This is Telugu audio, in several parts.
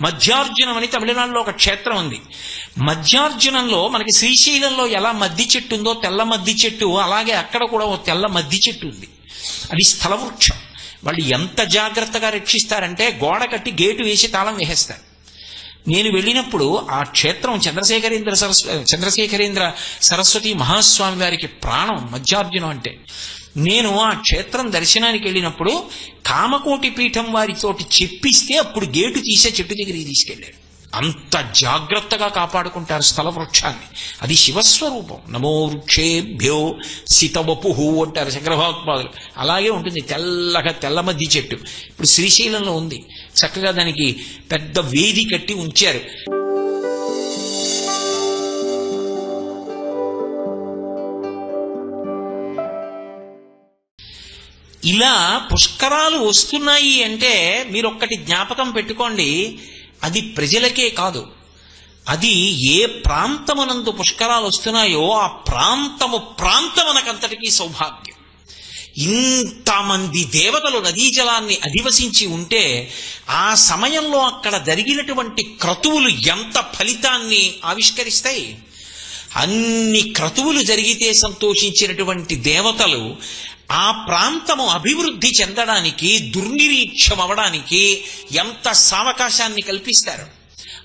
మధ్యార్జునం అని తమిళనాడులో ఒక క్షేత్రం ఉంది. మధ్యార్జునంలో మనకి శ్రీశైలంలో ఎలా మద్ది చెట్టు ఉందో తెల్ల మద్ది చెట్టు అలాగే అక్కడ కూడా ఓ తెల్ల మద్ది చెట్టు ఉంది. అది స్థలవృక్షం. వాళ్ళు ఎంత జాగ్రత్తగా రక్షిస్తారంటే గోడ కట్టి గేటు వేసి తాళం వేసేస్తారు. నేను వెళ్ళినప్పుడు ఆ క్షేత్రం చంద్రశేఖరేంద్ర సరస్వ చంద్రశేఖరేంద్ర సరస్వతి మహాస్వామి వారికి ప్రాణం మధ్యార్జునం అంటే. నేను ఆ క్షేత్రం దర్శనానికి వెళ్ళినప్పుడు కామకోటి పీఠం వారితోటి చెప్పిస్తే అప్పుడు గేటు తీసే చెట్టు దగ్గరికి తీసుకెళ్ళాడు. అంత జాగ్రత్తగా కాపాడుకుంటారు స్థల వృక్షాన్ని. అది శివస్వరూపం. నమో వృక్షేభ్యో సితవపుహు అంటారు శంకరభగవత్పాదులు అలాగే ఉంటుంది తెల్లగా తెల్ల మధ్య చెట్టు. ఇప్పుడు శ్రీశైలంలో ఉంది. చక్కగా దానికి పెద్ద వేది కట్టి ఉంచారు. ఇలా పుష్కరాలు వస్తున్నాయి అంటే మీరు ఒక్కటి జ్ఞాపకం పెట్టుకోండి అది ప్రజలకే కాదు. అది ఏ ప్రాంతమునందు పుష్కరాలు వస్తున్నాయో ఆ ప్రాంతము ప్రాంతమునకంతటికీ సౌభాగ్యం. ఇంతమంది దేవతలు నదీ జలాన్ని అధివసించి ఉంటే ఆ సమయంలో అక్కడ జరిగినటువంటి క్రతువులు ఎంత ఫలితాన్ని ఆవిష్కరిస్తాయి? అన్ని క్రతువులు జరిగితే సంతోషించినటువంటి దేవతలు ఆ ప్రాంతము అభివృద్ధి చెందడానికి దుర్నిరీక్షం అవడానికి ఎంత సావకాశాన్ని కల్పిస్తారు.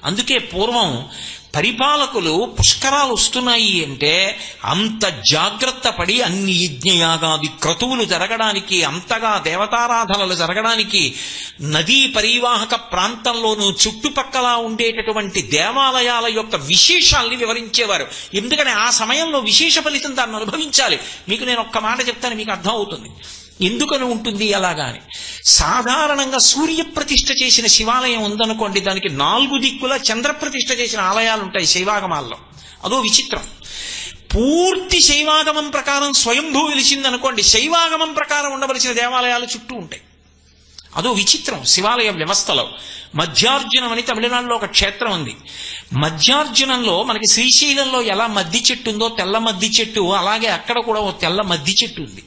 అందుకే పూర్వం పరిపాలకులు పుష్కరాలు వస్తున్నాయి అంటే అంత జాగ్రత్త పడి అన్ని యజ్ఞయాగాది క్రతువులు జరగడానికి అంతగా దేవతారాధనలు జరగడానికి నదీ పరివాహక ప్రాంతంలోనూ చుట్టుపక్కల ఉండేటటువంటి దేవాలయాల యొక్క విశేషాల్ని వివరించేవారు. ఎందుకని ఆ సమయంలో విశేష ఫలితం దాన్ని అనుభవించాలి. మీకు నేను ఒక్క మాట చెప్తాను మీకు అర్థం అవుతుంది. ఎందుకని ఉంటుంది అలాగా అని. సాధారణంగా సూర్య ప్రతిష్ఠ చేసిన శివాలయం ఉందనుకోండి దానికి నాలుగు దిక్కుల చంద్రప్రతిష్ఠ చేసిన ఆలయాలు ఉంటాయి శైవాగమాల్లో. అదో విచిత్రం. పూర్తి శైవాగమం ప్రకారం స్వయంభూ వెలిసిందనుకోండి శైవాగమం ప్రకారం ఉండవలసిన దేవాలయాలు చుట్టూ ఉంటాయి. అదో విచిత్రం శివాలయ వ్యవస్థలో. మధ్యార్జునం అని తమిళనాడులో ఒక క్షేత్రం ఉంది. మధ్యార్జునంలో మనకి శ్రీశైలంలో ఎలా మద్ది చెట్టు ఉందో తెల్ల మద్ది చెట్టు అలాగే అక్కడ కూడా ఓ తెల్ల మద్ది చెట్టు ఉంది.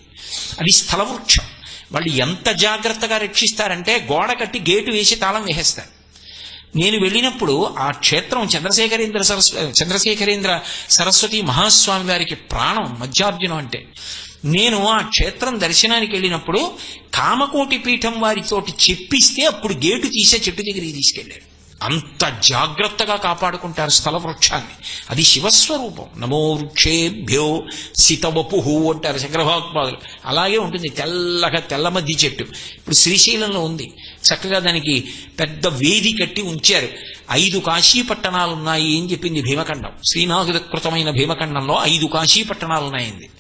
అది స్థలవృక్షం. వాళ్ళు ఎంత జాగ్రత్తగా రక్షిస్తారంటే గోడ కట్టి గేటు వేసి తాళం వేసేస్తారు. నేను వెళ్ళినప్పుడు ఆ క్షేత్రం చంద్రశేఖరేంద్ర సరస్వ చంద్రశేఖరేంద్ర సరస్వతి మహాస్వామి వారికి ప్రాణం మధ్యార్జునం అంటే. నేను ఆ క్షేత్రం దర్శనానికి వెళ్ళినప్పుడు కామకోటి పీఠం వారితోటి చెప్పిస్తే అప్పుడు గేటు తీసే చెట్టు దగ్గరికి తీసుకెళ్ళాడు అంత జాగ్రత్తగా కాపాడుకుంటారు స్థల వృక్షాన్ని. అది శివస్వరూపం. నమో వృక్షేభ్యో సితవపుహు అంటారు శంకరభగవత్పాదులు అలాగే ఉంటుంది తెల్లగా తెల్లమద్ది చెట్టు. ఇప్పుడు శ్రీశైలంలో ఉంది. చక్కగా దానికి పెద్ద వేది కట్టి ఉంచారు. ఐదు కాశీ పట్టణాలు ఉన్నాయి అని చెప్పింది భీమఖండం. శ్రీనాథకృతమైన భీమఖండంలో ఐదు కాశీ పట్టణాలు ఉన్నాయండి.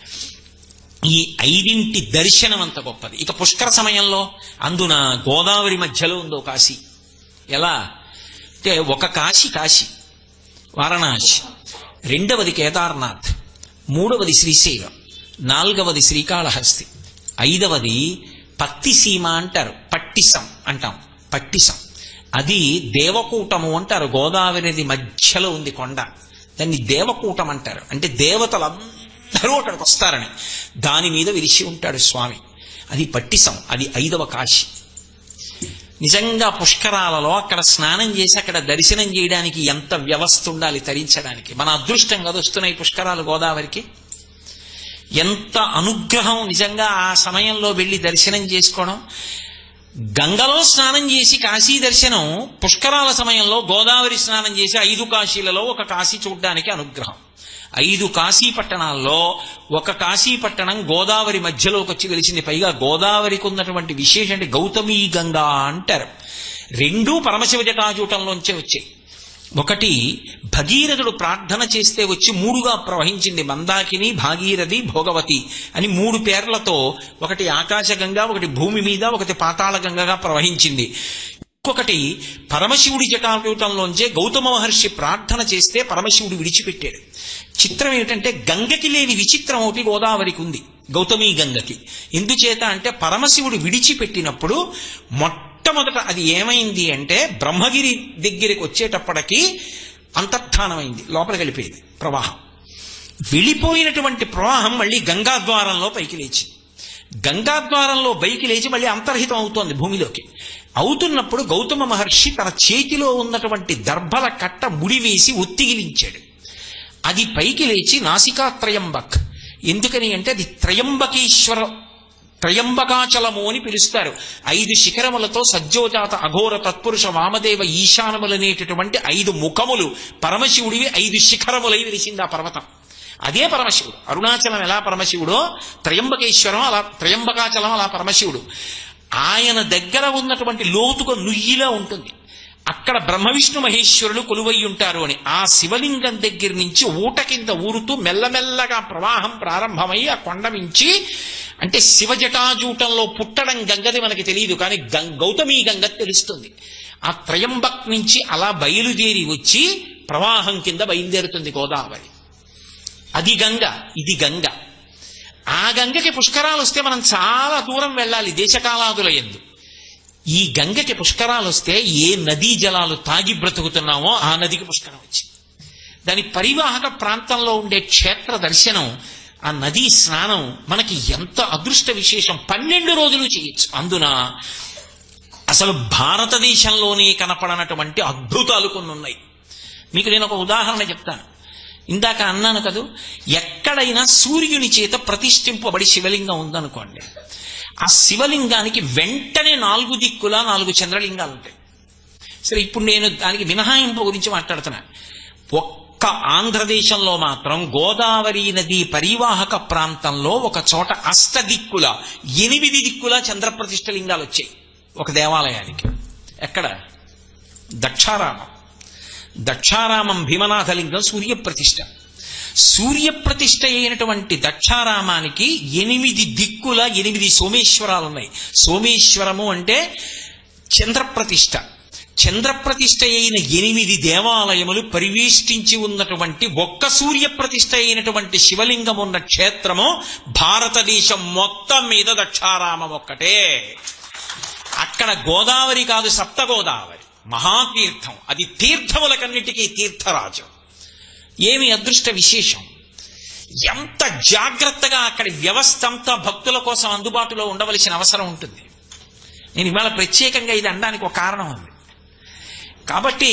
ఈ ఐదింటి దర్శనం అంత గొప్పది. ఇక పుష్కర సమయంలో అందున గోదావరి మధ్యలో ఉందో కాశీ. ఎలా? అంటే ఒక కాశీ కాశీ. వారణాసి. రెండవది కేదార్నాథ్. మూడవది శ్రీశైలం. నాలుగవది శ్రీకాళహస్తి. ఐదవది పత్తిసీమ అంటారు. పట్టిసం అంటాం. పట్టిసం. అది దేవకూటము అంటారు. గోదావరి మధ్యలో ఉంది కొండ. దాన్ని దేవకూటం అంటారు. అంటే దేవతలందరూ అక్కడికి వస్తారని. దాని మీద విరిచి ఉంటాడు స్వామి. అది పట్టిసం. అది ఐదవ కాశీ. నిజంగా పుష్కరాలలో అక్కడ స్నానం చేసి అక్కడ దర్శనం చేయడానికి ఎంత వ్యవస్థ ఉండాలి తరించడానికి? మన అదృష్టం కదా వస్తున్నాయి పుష్కరాలు గోదావరికి. ఎంత అనుగ్రహం నిజంగా ఆ సమయంలో వెళ్ళి దర్శనం చేసుకోవడం. గంగలో స్నానం చేసి కాశీ దర్శనం పుష్కరాల సమయంలో గోదావరి స్నానం చేసి ఐదు కాశీలలో ఒక కాశీ చూడడానికి అనుగ్రహం. ఐదు కాశీ పట్టణాల్లో ఒక కాశీ పట్టణం గోదావరి మధ్యలోకి వచ్చి వెలిసింది పైగా గోదావరికి ఉన్నటువంటి విశేషం అంటే గౌతమీ గంగా అంటారు. రెండూ పరమశివ జటాజూటంలోంచే వచ్చాయి. ఒకటి భగీరథుడు ప్రార్థన చేస్తే వచ్చి మూడుగా ప్రవహించింది మందాకిని భాగీరథి భోగవతి అని మూడు పేర్లతో ఒకటి ఆకాశగంగా ఒకటి భూమి మీద ఒకటి పాతాళ గంగగా ప్రవహించింది. ఇంకొకటి పరమశివుడి జటాజూటంలోంచే గౌతమ మహర్షి ప్రార్థన చేస్తే పరమశివుడు విడిచిపెట్టాడు. చిత్రం ఏమిటంటే గంగకి లేని విచిత్రం ఒకటి గోదావరికి ఉంది గౌతమీ గంగకి. ఎందుచేత అంటే పరమశివుడు విడిచిపెట్టినప్పుడు మొట్టమొదట అది ఏమైంది అంటే బ్రహ్మగిరి దగ్గరికి వచ్చేటప్పటికి అంతర్థానమైంది లోపలికి వెళ్ళిపోయింది ప్రవాహం. వెళ్ళిపోయినటువంటి ప్రవాహం మళ్ళీ గంగాద్వారంలో పైకి లేచింది. గంగాద్వారంలో పైకి లేచి మళ్ళీ అంతర్హితం అవుతోంది భూమిలోకి. అవుతున్నప్పుడు గౌతమ మహర్షి తన చేతిలో ఉన్నటువంటి దర్భల కట్ట ముడివేసి ఒత్తిగిలించాడు అది పైకి లేచి నాసికా త్రయంబక్ ఎందుకని అంటే అది త్రయంబకేశ్వర త్రయంబకాచలము అని పిలుస్తారు. ఐదు శిఖరములతో సజ్జోజాత అఘోర తత్పురుష వామదేవ ఈశానములనేటటువంటి ఐదు ముఖములు పరమశివుడివి ఐదు శిఖరములై విరిసింది ఆ పర్వతం. అదే పరమశివుడు. అరుణాచలం ఎలా పరమశివుడో? త్రయంబకేశ్వరం అలా త్రయంబకాచలం అలా పరమశివుడు. ఆయన దగ్గర ఉన్నటువంటి లోతుగా నుయ్యిలా ఉంటుంది. అక్కడ బ్రహ్మ విష్ణు మహేశ్వరులు కొలువై ఉంటారు అని ఆ శివలింగం దగ్గర నుంచి ఊట కింద ఊరుతూ మెల్లమెల్లగా ప్రవాహం ప్రారంభమై ఆ కొండ నుంచి అంటే శివ జటాజూటంలో పుట్టడం గంగది మనకి తెలియదు కానీ గం- గౌతమి గంగ తెలుస్తుంది. ఆ త్రయంబక్ నుంచి అలా బయలుదేరి వచ్చి ప్రవాహం కింద బయలుదేరుతుంది గోదావరి. అది గంగ ఇది గంగ. ఆ గంగకి పుష్కరాలు వస్తే మనం చాలా దూరం వెళ్ళాలి దేశకాలాదుల ఎందు. ఈ గంగకి పుష్కరాలు వస్తే ఏ నదీ జలాలు తాగి బ్రతుకుతున్నామో ఆ నదికి పుష్కరం వచ్చింది. దాని పరివాహక ప్రాంతంలో ఉండే క్షేత్ర దర్శనం ఆ నదీ స్నానం మనకి ఎంత అదృష్ట విశేషం. పన్నెండు రోజులు చేయొచ్చు. అందున అసలు భారతదేశంలోనే కనపడనటువంటి అద్భుతాలు కొన్ని ఉన్నాయి మీకు నేను ఒక ఉదాహరణ చెప్తాను. ఇందాక అన్నాను కదూ ఎక్కడైనా సూర్యుని చేత ప్రతిష్ఠింపబడి శివలింగం ఉందనుకోండి. ఆ శివలింగానికి వెంటనే నాలుగు దిక్కులా నాలుగు చంద్రలింగాలు ఉంటాయి. సరే ఇప్పుడు నేను దానికి మినహాయింపు గురించి మాట్లాడుతున్నా. ఒక్క ఆంధ్రదేశంలో మాత్రం గోదావరి నది పరివాహక ప్రాంతంలో ఒక చోట అష్టదిక్కుల ఎనిమిది దిక్కుల చంద్రప్రతిష్ఠ లింగాలు వచ్చాయి. ఒక దేవాలయానికి. ఎక్కడ? దక్షారామం. దక్షారామం భీమనాథలింగం సూర్యప్రతిష్ఠ సూర్యప్రతిష్ఠ అయినటువంటి దక్షారామానికి ఎనిమిది దిక్కుల ఎనిమిది సోమేశ్వరాలు ఉన్నాయి సోమేశ్వరము అంటే చంద్రప్రతిష్ఠ చంద్రప్రతిష్ఠ అయిన ఎనిమిది దేవాలయములు పరివేష్టించి ఉన్నటువంటి ఒక్క సూర్యప్రతిష్ఠ అయినటువంటి శివలింగం ఉన్న క్షేత్రము భారతదేశం మొత్తం మీద దక్షారామం ఒక్కటే. అక్కడ గోదావరి కాదు సప్త గోదావరి. మహాతీర్థం. అది తీర్థములకన్నిటికీ తీర్థరాజు. ఏమి అదృష్ట విశేషం? ఎంత జాగ్రత్తగా అక్కడి వ్యవస్థ అంతా భక్తుల కోసం అందుబాటులో ఉండవలసిన అవసరం ఉంటుంది. నేను ఇవాళ ప్రత్యేకంగా ఇది అనడానికి ఒక కారణం ఉంది. కాబట్టి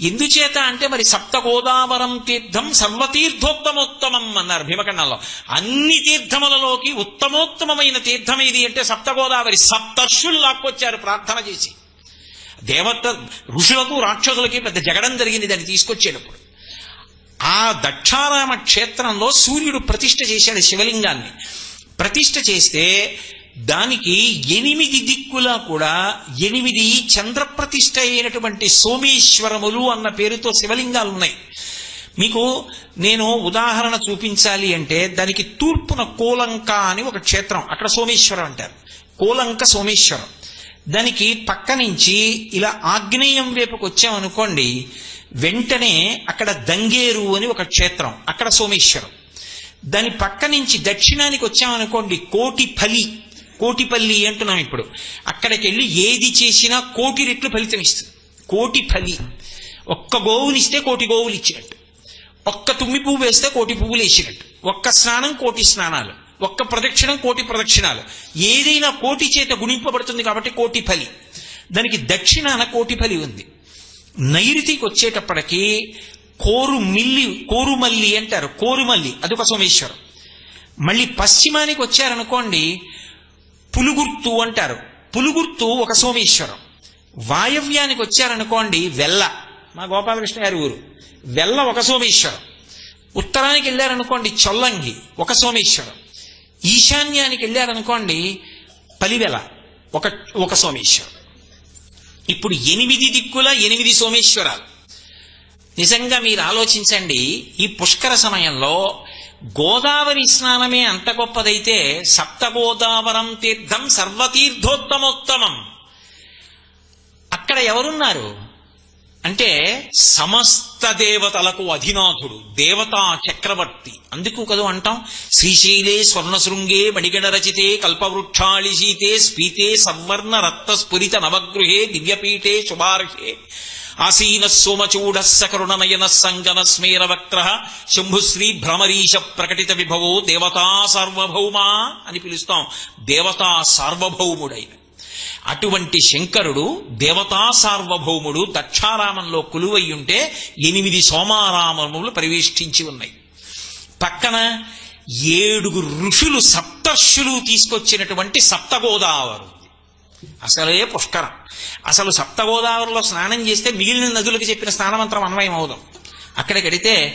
ఎందుచేత అంటే మరి సప్త గోదావరం తీర్థం సర్వతీర్థోత్తమోత్తమం అన్నారు భీమఖండంలో అన్ని తీర్థములలోకి ఉత్తమోత్తమమైన తీర్థం ఏది అంటే సప్త గోదావరి సప్తర్షులు లాక్కొచ్చారు ప్రార్థన చేసి. దేవత ఋషులకు రాక్షసులకి పెద్ద జగడం జరిగింది దాన్ని తీసుకొచ్చేటప్పుడు. ఆ దక్షారామ క్షేత్రంలో సూర్యుడు ప్రతిష్ఠ చేశాడు శివలింగాన్ని. ప్రతిష్ఠ చేస్తే దానికి ఎనిమిది దిక్కులా కూడా ఎనిమిది చంద్రప్రతిష్ఠ అయినటువంటి సోమేశ్వరములు అన్న పేరుతో శివలింగాలు ఉన్నాయి మీకు నేను ఉదాహరణ చూపించాలి అంటే దానికి తూర్పున కోలంక అని ఒక క్షేత్రం అక్కడ సోమేశ్వరం అంటారు. కోలంక సోమేశ్వరం. దానికి పక్క నుంచి ఇలా ఆగ్నేయం వైపుకి వచ్చామనుకోండి వెంటనే అక్కడ దంగేరు అని ఒక క్షేత్రం అక్కడ సోమేశ్వరం. దాని పక్క నుంచి దక్షిణానికి వచ్చామనుకోండి కోటిపల్లి. కోటిపల్లి అంటున్నాం ఇప్పుడు. అక్కడికి వెళ్ళి ఏది చేసినా కోటి రెట్లు ఫలితం ఇస్తుంది. కోటి ఫలి ఒక్క గోవునిస్తే కోటి గోవులు ఇచ్చినట్టు. ఒక్క తుమ్మి పువ్వు వేస్తే కోటి పువ్వులు వేసినట్టు. ఒక్క స్నానం కోటి స్నానాలు. ఒక్క ప్రదక్షిణం కోటి ప్రదక్షిణాలు. ఏదైనా కోటి చేత గుణింపబడుతుంది కాబట్టి కోటి ఫలి. దానికి దక్షిణాన కోటి ఫలి ఉంది. నైరుతికి వచ్చేటప్పటికీ కోరు మిల్లి కోరుమల్లి అంటారు. కోరుమల్లి అదొక సోమేశ్వరం. మళ్ళీ పశ్చిమానికి వచ్చారనుకోండి పులుగుర్తు అంటారు. పులుగుర్తు ఒక సోమేశ్వరం. వాయవ్యానికి వచ్చారనుకోండి వెల్ల. మా గోపాలకృష్ణ గారి ఊరు. వెల్ల ఒక సోమేశ్వరం. ఉత్తరానికి వెళ్ళారనుకోండి చొల్లంగి ఒక సోమేశ్వరం. ఈశాన్యానికి వెళ్ళారనుకోండి పలివెల ఒక ఒక సోమేశ్వరం. ఇప్పుడు ఎనిమిది దిక్కుల ఎనిమిది సోమేశ్వరాలు. నిజంగా మీరు ఆలోచించండి ఈ పుష్కర సమయంలో గోదావరి స్నానమే అంత గొప్పదైతే సప్తగోదావరం తీర్థం సర్వతీర్థోత్తమోత్తమం. అక్కడ ఎవరున్నారు? అంటే సమస్త దేవతలకు అధినాథుడు దేవతా చక్రవర్తి. అందుకు కదా అంటాం. శ్రీశైలే స్వర్ణశృంగే మణిగణ రచితే కల్పవృక్షాళిశీతే స్ఫీతే స్పీతే సవర్ణ స్ఫురిత నవగృహే దివ్యపీఠే శుభార్హే ఆసీన సోమచూడ సకరుణనయన సంగన స్మేర వక్ర శంభుశ్రీ భ్రమరీశ ప్రకటిత విభవో దేవతా సార్వభౌమా అని పిలుస్తాం. దేవతా సార్వభౌముడైన. అటువంటి శంకరుడు దేవతా సార్వభౌముడు దక్షారామంలో కొలువై ఉంటే ఎనిమిది సోమారామములు ప్రవేశించి ఉన్నాయి. పక్కన ఏడుగురు ఋషులు సప్తర్షులు తీసుకొచ్చినటువంటి సప్తగోదావరు. అసలే పుష్కరం. అసలు సప్తగోదావరిలో స్నానం చేస్తే మిగిలిన నదులకు చెప్పిన స్నానమంత్రం అన్వయం అవుదాం. అక్కడికి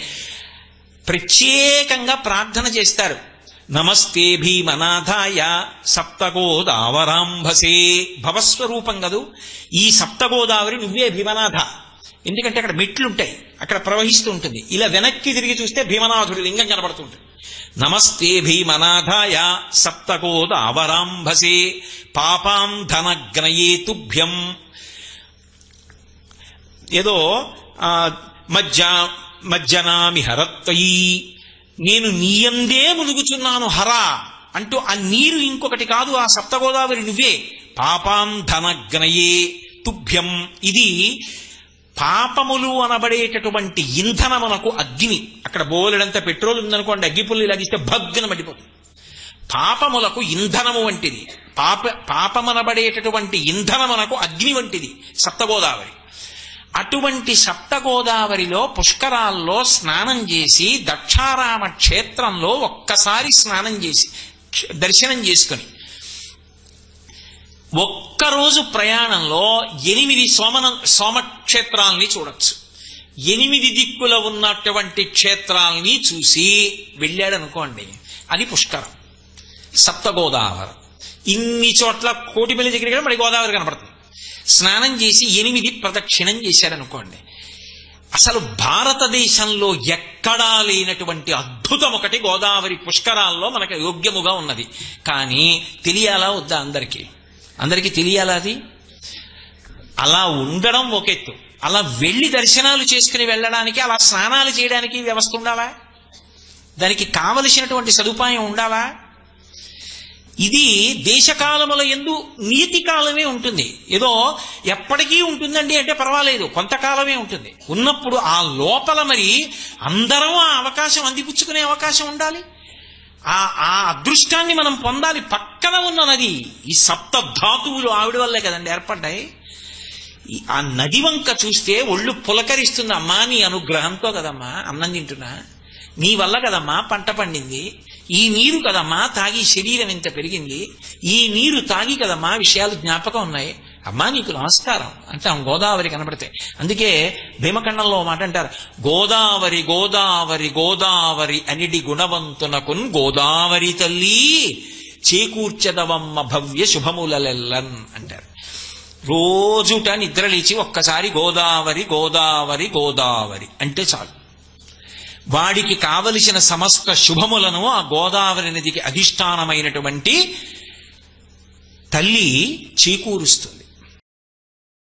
ప్రత్యేకంగా ప్రార్థన చేస్తారు. నమస్తే భీమనాథాయ సప్తగోదావరాంభసే. భవస్వరూపం కదూ? ఈ సప్తగోదావరి నువ్వే భీమనాథ. ఎందుకంటే అక్కడ మెట్లుంటాయి. అక్కడ ప్రవహిస్తూ ఉంటుంది. ఇలా వెనక్కి తిరిగి చూస్తే భీమనాథుడి లింగం కనబడుతుంటుంది. నమస్తే భీమనాథాయ సప్తగోదావరాంభసే. పాపాం ధనగ్నయే తుభ్యం. ఏదో మజ్జ మజ్జనామి హరత్వయీ నేను నీయందే మునుగుచున్నాను హరా! అంటూ ఆ నీరు ఇంకొకటి కాదు ఆ సప్తగోదావరి నువ్వే. పాపాం ధనగ్నయే తుభ్యం. ఇది పాపములు అనబడేటటువంటి ఇంధనమునకు అగ్ని. అక్కడ బోలెడంత పెట్రోల్ ఉందనుకోండి అగ్గిపుల్లు ఇలాగిస్తే భగ్గున పడిపోతుంది. పాపములకు ఇంధనము వంటిది. పాప పాపమనబడేటటువంటి ఇంధనమునకు అగ్ని వంటిది సప్తగోదావరి. అటువంటి సప్తగోదావరిలో పుష్కరాల్లో స్నానం చేసి దక్షారామ క్షేత్రంలో ఒక్కసారి స్నానం చేసి దర్శనం చేసుకొని ఒక్కరోజు ప్రయాణంలో ఎనిమిది సోమన సోమక్షేత్రాల్ని చూడొచ్చు. ఎనిమిది దిక్కుల ఉన్నటువంటి క్షేత్రాల్ని చూసి వెళ్ళాడనుకోండి అది పుష్కరం. సప్తగోదావరి. ఇన్ని చోట్ల కోటిపల్లి దగ్గర మరి గోదావరి కనపడుతుంది. స్నానం చేసి ఎనిమిది ప్రదక్షిణం చేశారనుకోండి. అసలు భారతదేశంలో ఎక్కడా లేనటువంటి అద్భుతం ఒకటి గోదావరి పుష్కరాల్లో మనకు యోగ్యముగా ఉన్నది. కానీ తెలియాలా వద్దా అందరికీ? అందరికీ తెలియాలా అది? అలా ఉండడం ఒక ఎత్తు. అలా వెళ్ళి దర్శనాలు చేసుకుని వెళ్ళడానికి అలా స్నానాలు చేయడానికి వ్యవస్థ ఉండాలా? దానికి కావలసినటువంటి సదుపాయం ఉండాలా? ఇది దేశకాలముల ఎందు నీతి కాలమే ఉంటుంది. ఏదో ఎప్పటికీ ఉంటుందండి అంటే పర్వాలేదు కొంతకాలమే ఉంటుంది. ఉన్నప్పుడు ఆ లోపల మరి అందరం ఆ అవకాశం అందిపుచ్చుకునే అవకాశం ఉండాలి. ఆ ఆ అదృష్టాన్ని మనం పొందాలి. పక్కన ఉన్న నది ఈ సప్త ధాతువులు ఆవిడ వల్లే కదండి ఏర్పడ్డాయి. ఆ నది వంక చూస్తే ఒళ్ళు పులకరిస్తుంది. అమ్మా నీ అనుగ్రహంతో కదమ్మా అన్నం తింటున్నా. నీ వల్ల కదమ్మా పంట పండింది. ఈ నీరు కదమ్మా తాగి శరీరం ఎంత పెరిగింది ఈ నీరు తాగి కదమ్మా విషయాలు జ్ఞాపకం ఉన్నాయి. అమ్మా నీకు నమస్కారం అంటాం గోదావరి కనబడితే. అందుకే భీమఖండంలో మాట అంటారు గోదావరి గోదావరి గోదావరి అనిడి గుణవంతునకున్ గోదావరి తల్లి చేకూర్చదవమ్మ భవ్య శుభములలెల్లన్ అంటారు. రోజుట నిద్రలేచి ఒక్కసారి గోదావరి గోదావరి గోదావరి అంటే చాలు. వాడికి కావలసిన సమస్త శుభములను ఆ గోదావరి నదికి అధిష్టానమైనటువంటి తల్లి చేకూరుస్తుంది.